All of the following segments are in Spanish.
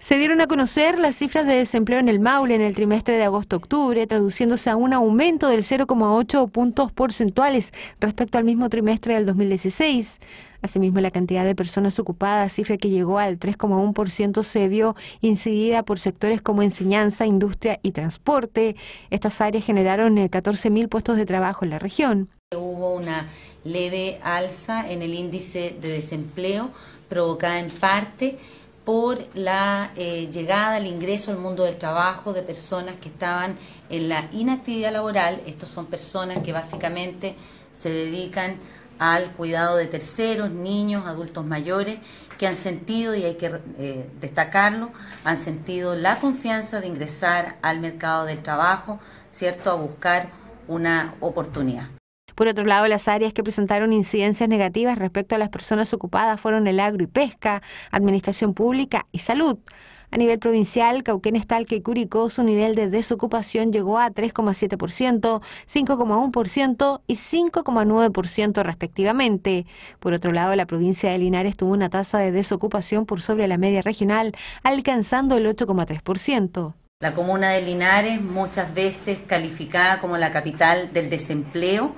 Se dieron a conocer las cifras de desempleo en el Maule en el trimestre de agosto-octubre, traduciéndose a un aumento del 0,8 puntos porcentuales respecto al mismo trimestre del 2016. Asimismo, la cantidad de personas ocupadas, cifra que llegó al 3,1%, se vio incidida por sectores como enseñanza, industria y transporte. Estas áreas generaron 14.000 eh, puestos de trabajo en la región. Hubo una leve alza en el índice de desempleo provocada en parte por la eh, llegada, el ingreso al mundo del trabajo de personas que estaban en la inactividad laboral. Estos son personas que básicamente se dedican al cuidado de terceros, niños, adultos mayores, que han sentido, y hay que eh, destacarlo, han sentido la confianza de ingresar al mercado del trabajo, ¿cierto?, a buscar una oportunidad. Por otro lado, las áreas que presentaron incidencias negativas respecto a las personas ocupadas fueron el agro y pesca, administración pública y salud. A nivel provincial, Cauquén, Estalque y Curicó, su nivel de desocupación llegó a 3,7%, 5,1% y 5,9% respectivamente. Por otro lado, la provincia de Linares tuvo una tasa de desocupación por sobre la media regional, alcanzando el 8,3%. La comuna de Linares, muchas veces calificada como la capital del desempleo,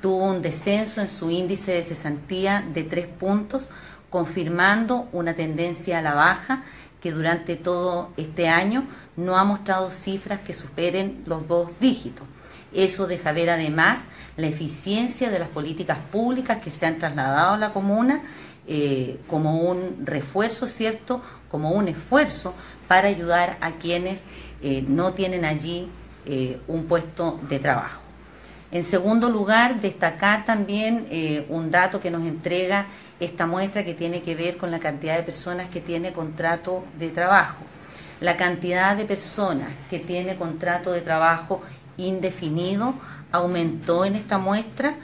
tuvo un descenso en su índice de cesantía de tres puntos, confirmando una tendencia a la baja que durante todo este año no ha mostrado cifras que superen los dos dígitos. Eso deja ver además la eficiencia de las políticas públicas que se han trasladado a la comuna eh, como un refuerzo, ¿cierto? Como un esfuerzo para ayudar a quienes eh, no tienen allí eh, un puesto de trabajo. En segundo lugar, destacar también eh, un dato que nos entrega esta muestra que tiene que ver con la cantidad de personas que tiene contrato de trabajo. La cantidad de personas que tiene contrato de trabajo indefinido aumentó en esta muestra.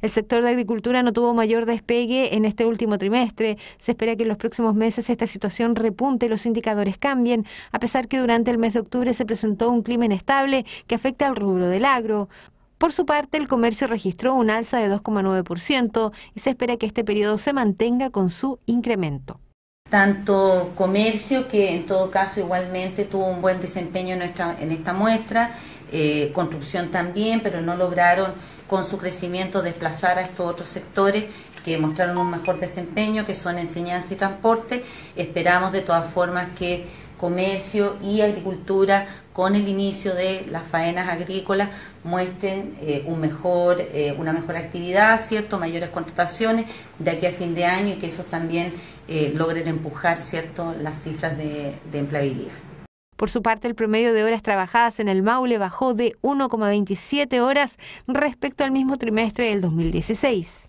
El sector de agricultura no tuvo mayor despegue en este último trimestre. Se espera que en los próximos meses esta situación repunte y los indicadores cambien, a pesar que durante el mes de octubre se presentó un clima inestable que afecta al rubro del agro. Por su parte, el comercio registró un alza de 2,9% y se espera que este periodo se mantenga con su incremento. Tanto comercio, que en todo caso igualmente tuvo un buen desempeño en, esta muestra, eh, construcción también, pero no lograron con su crecimiento desplazar a estos otros sectores que mostraron un mejor desempeño, que son enseñanza y transporte. Esperamos de todas formas que comercio y agricultura con el inicio de las faenas agrícolas muestren eh, un mejor, eh, una mejor actividad, cierto, mayores contrataciones de aquí a fin de año y que eso también eh, logren empujar cierto las cifras de, de empleabilidad. Por su parte, el promedio de horas trabajadas en el Maule bajó de 1,27 horas respecto al mismo trimestre del 2016.